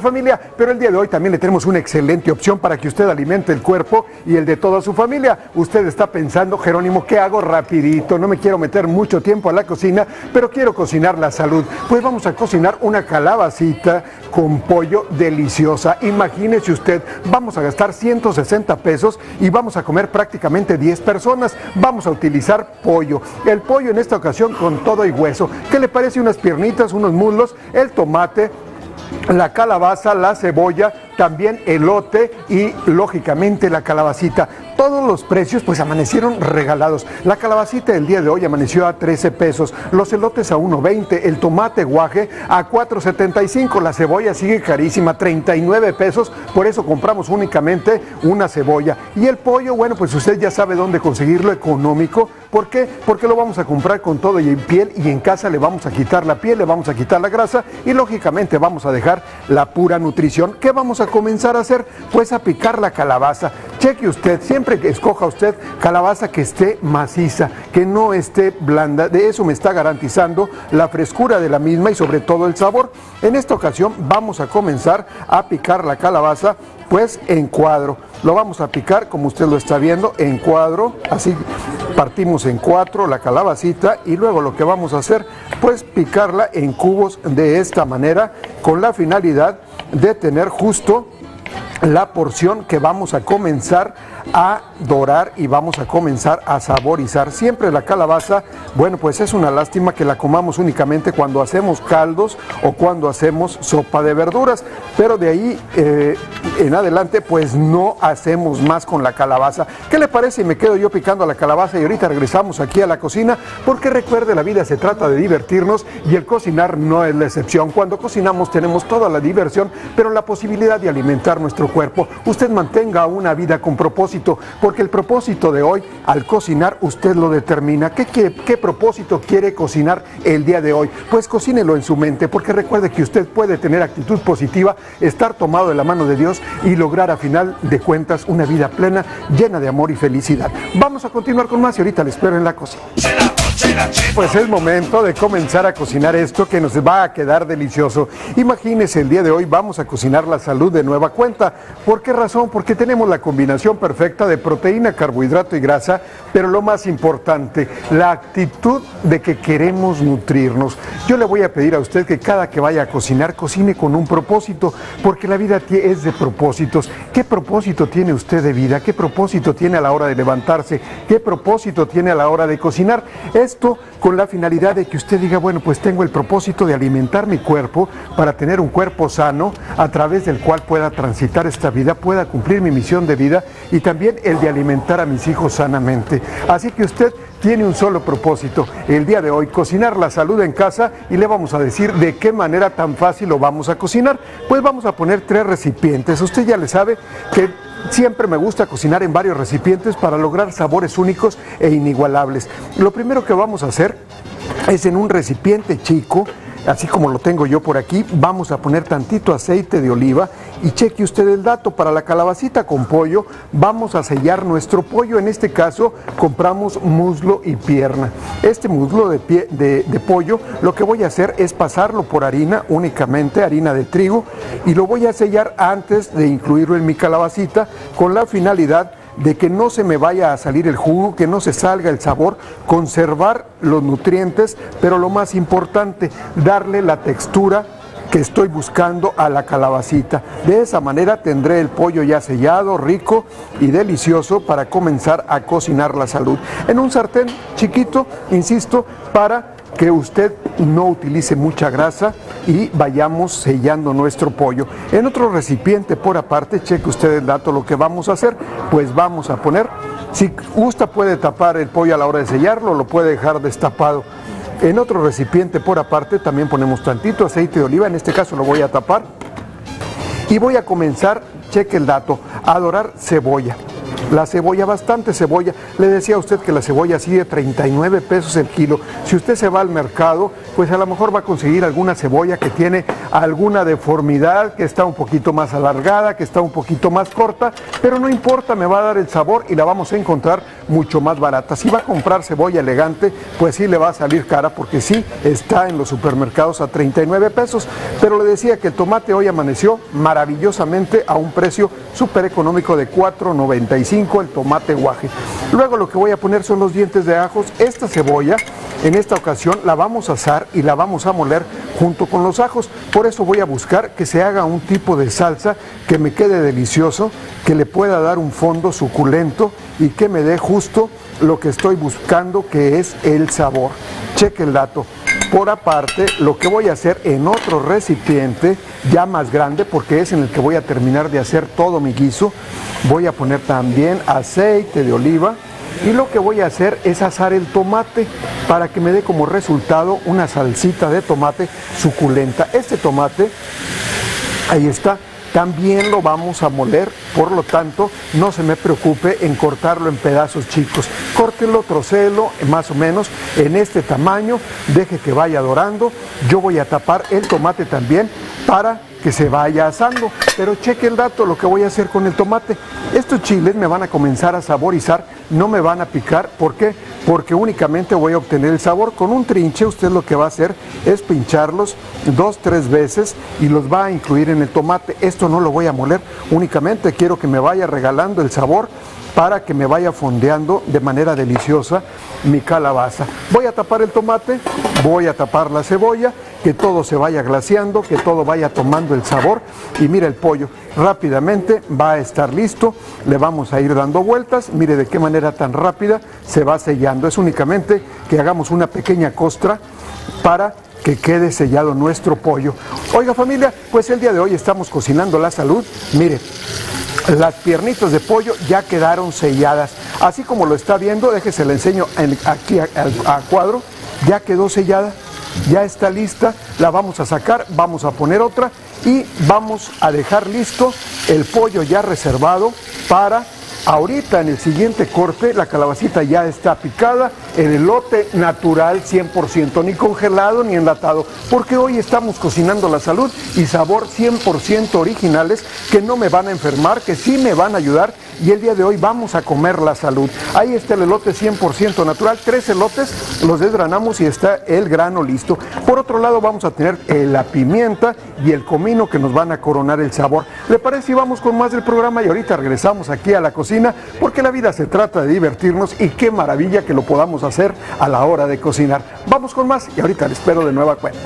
Familia, pero el día de hoy también le tenemos una excelente opción para que usted alimente el cuerpo y el de toda su familia. Usted está pensando, Jerónimo, ¿qué hago rapidito? No me quiero meter mucho tiempo a la cocina, pero quiero cocinar la salud. Pues vamos a cocinar una calabacita con pollo deliciosa. Imagínese usted, vamos a gastar 160 pesos y vamos a comer prácticamente 10 personas. Vamos a utilizar pollo. El pollo en esta ocasión con todo y hueso. ¿Qué le parece unas piernitas, unos muslos, el tomate, la calabaza, la cebolla, también elote y lógicamente la calabacita. Todos los precios pues amanecieron regalados. La calabacita el día de hoy amaneció a 13 pesos, los elotes a 1.20, el tomate guaje a 4.75, la cebolla sigue carísima, 39 pesos, por eso compramos únicamente una cebolla. Y el pollo, bueno, pues usted ya sabe dónde conseguirlo económico. ¿Por qué? Porque lo vamos a comprar con todo y en piel y en casa le vamos a quitar la piel, le vamos a quitar la grasa y lógicamente vamos a dejar la pura nutrición. ¿Qué vamos a comenzar a hacer? Pues a picar la calabaza. Cheque usted, siempre que escoja usted calabaza que esté maciza, que no esté blanda. De eso me está garantizando la frescura de la misma y sobre todo el sabor. En esta ocasión vamos a comenzar a picar la calabaza pues en cuadro. Lo vamos a picar como usted lo está viendo en cuadro, así partimos en cuatro la calabacita y luego lo que vamos a hacer pues picarla en cubos de esta manera con la finalidad de tener justo la porción que vamos a comenzar a dorar y vamos a comenzar a saborizar. Siempre la calabaza, bueno, pues es una lástima que la comamos únicamente cuando hacemos caldos o cuando hacemos sopa de verduras, pero de ahí eh, en adelante pues no hacemos más con la calabaza. ¿Qué le parece? Y me quedo yo picando la calabaza y ahorita regresamos aquí a la cocina porque recuerde la vida se trata de divertirnos y el cocinar no es la excepción. Cuando cocinamos tenemos toda la diversión, pero la posibilidad de alimentar nuestro cuerpo. Usted mantenga una vida con propósito, porque el propósito de hoy al cocinar usted lo determina. ¿Qué, qué, qué propósito quiere cocinar el día de hoy? Pues cocínelo en su mente, porque recuerde que usted puede tener actitud positiva, estar tomado de la mano de Dios y lograr a final de cuentas una vida plena, llena de amor y felicidad. Vamos a continuar con más y ahorita le espero en la cocina. Pues es momento de comenzar a cocinar esto que nos va a quedar delicioso. Imagínese, el día de hoy vamos a cocinar la salud de nueva cuenta. ¿Por qué razón? Porque tenemos la combinación perfecta de proteína, carbohidrato y grasa, pero lo más importante, la actitud de que queremos nutrirnos. Yo le voy a pedir a usted que cada que vaya a cocinar, cocine con un propósito, porque la vida es de propósitos. ¿Qué propósito tiene usted de vida? ¿Qué propósito tiene a la hora de levantarse? ¿Qué propósito tiene a la hora de cocinar? Esto con la finalidad de que usted diga, bueno, pues tengo el propósito de alimentar mi cuerpo para tener un cuerpo sano a través del cual pueda transitar esta vida, pueda cumplir mi misión de vida y también el de alimentar a mis hijos sanamente. Así que usted tiene un solo propósito, el día de hoy, cocinar la salud en casa y le vamos a decir de qué manera tan fácil lo vamos a cocinar. Pues vamos a poner tres recipientes. Usted ya le sabe que Siempre me gusta cocinar en varios recipientes para lograr sabores únicos e inigualables. Lo primero que vamos a hacer es en un recipiente chico, así como lo tengo yo por aquí, vamos a poner tantito aceite de oliva y cheque usted el dato, para la calabacita con pollo. Vamos a sellar nuestro pollo, en este caso compramos muslo y pierna. Este muslo de, de pollo lo que voy a hacer es pasarlo por harina únicamente, harina de trigo, y lo voy a sellar antes de incluirlo en mi calabacita con la finalidad de que no se me vaya a salir el jugo, que no se salga el sabor, conservar los nutrientes, pero lo más importante, darle la textura que estoy buscando a la calabacita. De esa manera tendré el pollo ya sellado, rico y delicioso para comenzar a cocinar la salud. En un sartén chiquito, insisto, para que usted no utilice mucha grasa y vayamos sellando nuestro pollo. En otro recipiente por aparte, cheque usted el dato, lo que vamos a hacer, pues vamos a poner, si gusta puede tapar el pollo a la hora de sellarlo, lo puede dejar destapado. En otro recipiente por aparte también ponemos tantito aceite de oliva, en este caso lo voy a tapar. Y voy a comenzar, cheque el dato, a dorar cebolla. La cebolla, bastante cebolla. Le decía a usted que la cebolla sigue 39 pesos el kilo. Si usted se va al mercado, pues a lo mejor va a conseguir alguna cebolla que tiene alguna deformidad, que está un poquito más alargada, que está un poquito más corta, pero no importa, me va a dar el sabor y la vamos a encontrar mucho más barata. Si va a comprar cebolla elegante, pues sí le va a salir cara porque sí está en los supermercados a 39 pesos. Pero le decía que el tomate hoy amaneció maravillosamente a un precio súper económico de 4.95 el tomate guaje. Luego lo que voy a poner son los dientes de ajos. Esta cebolla en esta ocasión la vamos a asar y la vamos a moler junto con los ajos. Por eso voy a buscar que se haga un tipo de salsa que me quede delicioso, que le pueda dar un fondo suculento y que me dé justo lo que estoy buscando, que es el sabor. Cheque el dato. Por aparte, lo que voy a hacer en otro recipiente, ya más grande, porque es en el que voy a terminar de hacer todo mi guiso, voy a poner también aceite de oliva y lo que voy a hacer es asar el tomate para que me dé como resultado una salsita de tomate suculenta. Este tomate, ahí está, también lo vamos a moler, por lo tanto, no se me preocupe en cortarlo en pedazos chicos. Córtelo, trocelo, más o menos en este tamaño, deje que vaya dorando. Yo voy a tapar el tomate también para que se vaya asando. Pero cheque el dato, lo que voy a hacer con el tomate. Estos chiles me van a comenzar a saborizar, no me van a picar. ¿Por qué? Porque únicamente voy a obtener el sabor. Con un trinche usted lo que va a hacer es pincharlos dos, tres veces y los va a incluir en el tomate. Esto no lo voy a moler, únicamente quiero que me vaya regalando el sabor para que me vaya fondeando de manera deliciosa mi calabaza. Voy a tapar el tomate, voy a tapar la cebolla, que todo se vaya glaciando, que todo vaya tomando el sabor. Y mire el pollo, rápidamente va a estar listo, le vamos a ir dando vueltas, mire de qué manera tan rápida se va sellando, es únicamente que hagamos una pequeña costra para que quede sellado nuestro pollo. Oiga familia, pues el día de hoy estamos cocinando la salud, mire, las piernitas de pollo ya quedaron selladas. Así como lo está viendo, déjese le enseño aquí a, a cuadro, ya quedó sellada, ya está lista, la vamos a sacar, vamos a poner otra y vamos a dejar listo el pollo ya reservado para Ahorita en el siguiente corte la calabacita ya está picada, el elote natural 100%, ni congelado ni enlatado, porque hoy estamos cocinando la salud y sabor 100% originales que no me van a enfermar, que sí me van a ayudar y el día de hoy vamos a comer la salud. Ahí está el elote 100% natural, tres elotes, los desgranamos y está el grano listo. Por otro lado vamos a tener eh, la pimienta y el comino que nos van a coronar el sabor. ¿Le parece si vamos con más del programa y ahorita regresamos aquí a la cocina? porque la vida se trata de divertirnos y qué maravilla que lo podamos hacer a la hora de cocinar. Vamos con más y ahorita les espero de nueva cuenta.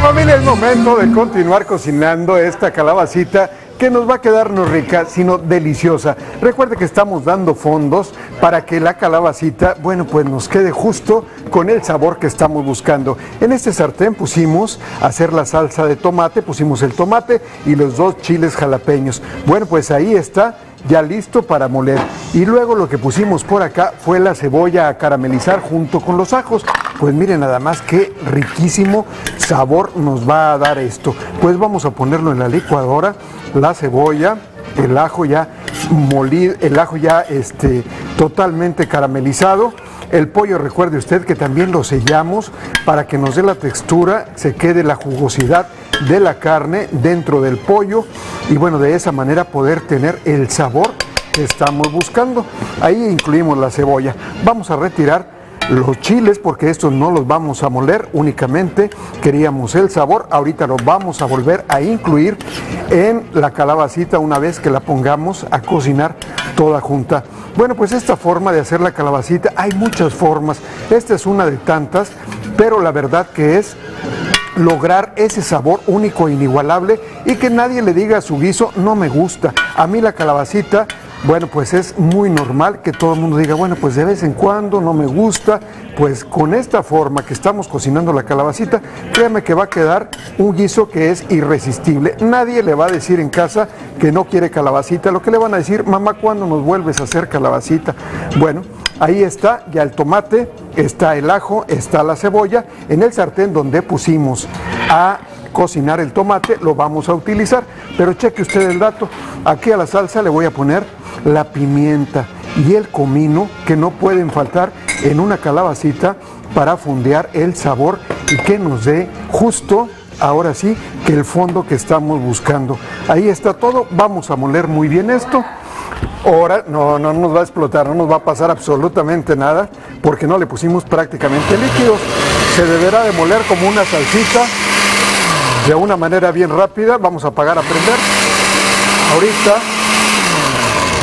Familia, es momento de continuar cocinando esta calabacita que nos va a quedar no rica, sino deliciosa. Recuerde que estamos dando fondos para que la calabacita, bueno, pues nos quede justo con el sabor que estamos buscando. En este sartén pusimos hacer la salsa de tomate, pusimos el tomate y los dos chiles jalapeños. Bueno, pues ahí está ya listo para moler. Y luego lo que pusimos por acá fue la cebolla a caramelizar junto con los ajos. Pues miren nada más qué riquísimo sabor nos va a dar esto. Pues vamos a ponerlo en la licuadora, la cebolla, el ajo ya molido, el ajo ya este, totalmente caramelizado. El pollo, recuerde usted que también lo sellamos para que nos dé la textura, se quede la jugosidad de la carne dentro del pollo y bueno, de esa manera poder tener el sabor que estamos buscando. Ahí incluimos la cebolla. Vamos a retirar los chiles porque estos no los vamos a moler únicamente queríamos el sabor ahorita los vamos a volver a incluir en la calabacita una vez que la pongamos a cocinar toda junta bueno pues esta forma de hacer la calabacita hay muchas formas esta es una de tantas pero la verdad que es lograr ese sabor único e inigualable y que nadie le diga a su guiso no me gusta. A mí la calabacita, bueno, pues es muy normal que todo el mundo diga, bueno, pues de vez en cuando no me gusta, pues con esta forma que estamos cocinando la calabacita, créame que va a quedar un guiso que es irresistible. Nadie le va a decir en casa que no quiere calabacita, lo que le van a decir, mamá, ¿cuándo nos vuelves a hacer calabacita? Bueno, Ahí está ya el tomate, está el ajo, está la cebolla. En el sartén donde pusimos a cocinar el tomate, lo vamos a utilizar. Pero cheque usted el dato. Aquí a la salsa le voy a poner la pimienta y el comino que no pueden faltar en una calabacita para fondear el sabor y que nos dé justo ahora sí que el fondo que estamos buscando. Ahí está todo, vamos a moler muy bien esto. Ahora no, no nos va a explotar, no nos va a pasar absolutamente nada porque no le pusimos prácticamente líquidos. Se deberá de moler como una salsita de una manera bien rápida. Vamos a apagar a prender. Ahorita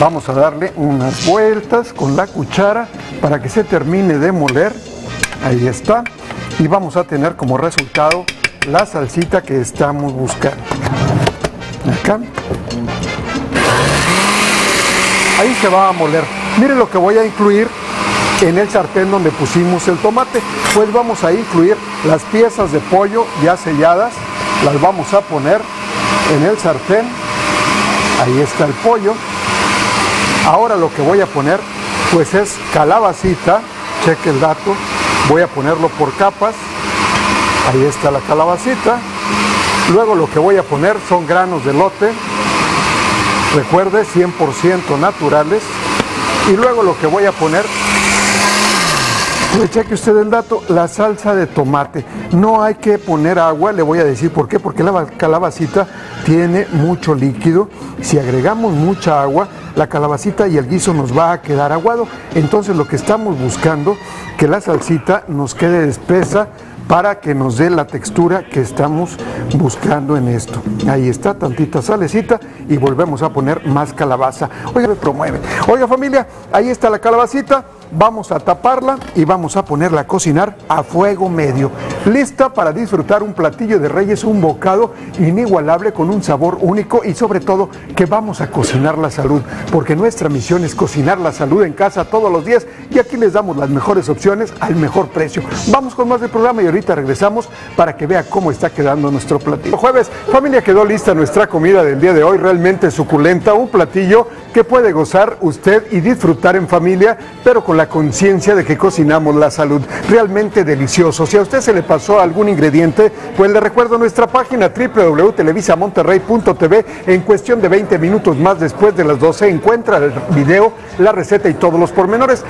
vamos a darle unas vueltas con la cuchara para que se termine de moler. Ahí está. Y vamos a tener como resultado la salsita que estamos buscando. Acá. Ahí se va a moler. Miren lo que voy a incluir en el sartén donde pusimos el tomate. Pues vamos a incluir las piezas de pollo ya selladas. Las vamos a poner en el sartén. Ahí está el pollo. Ahora lo que voy a poner pues es calabacita. Cheque el dato. Voy a ponerlo por capas. Ahí está la calabacita. Luego lo que voy a poner son granos de lote. Recuerde, 100% naturales. Y luego lo que voy a poner, pues cheque usted el dato, la salsa de tomate. No hay que poner agua, le voy a decir por qué, porque la calabacita tiene mucho líquido. Si agregamos mucha agua, la calabacita y el guiso nos va a quedar aguado. Entonces lo que estamos buscando, que la salsita nos quede espesa, para que nos dé la textura que estamos buscando en esto. Ahí está, tantita salecita y volvemos a poner más calabaza. Oiga, promueve. Oiga familia, ahí está la calabacita. Vamos a taparla y vamos a ponerla a cocinar a fuego medio. Lista para disfrutar un platillo de reyes, un bocado inigualable con un sabor único y sobre todo que vamos a cocinar la salud, porque nuestra misión es cocinar la salud en casa todos los días y aquí les damos las mejores opciones al mejor precio. Vamos con más del programa y ahorita regresamos para que vea cómo está quedando nuestro platillo. Jueves, familia, quedó lista nuestra comida del día de hoy, realmente suculenta, un platillo que puede gozar usted y disfrutar en familia, pero con la conciencia de que cocinamos la salud. Realmente delicioso. Si a usted se le pasó algún ingrediente, pues le recuerdo nuestra página www.televisamonterrey.tv. En cuestión de 20 minutos más después de las 12 encuentra el video, la receta y todos los pormenores.